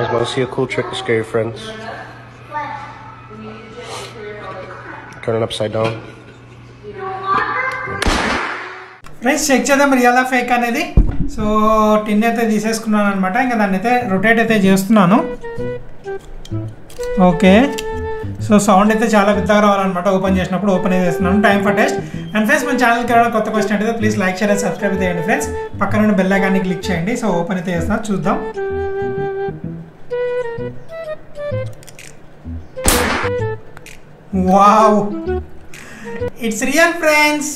guys want to see a cool trick to scare your friends? Turn it upside down. Friends check చేద్దాం real fake అనేది. So tin అయితే తీసేసుకున్నాను అనమాట ఇంకా దాన్ని అయితే రొటేట్ అయితే చేస్తున్నాను. ఓకే సో సౌండ్ అయితే చాలా పెద్దగా రావాలన్నమాట. ఓపెన్ చేసినప్పుడు ఓపెన్ అయితే చేస్తున్నాను. Time for test and friends మన ఛానల్కి రావడం కొత్త క్వశ్చన్ అయితే please like share and subscribe చేయండి ఫ్రెండ్స్ పక్కన ఉన్న బెల్ ఐకాన్ని క్లిక్ చేయండి. సో ఓపెన్ అయితే చేస్తున్నాను చూద్దాం. Wow it's real friends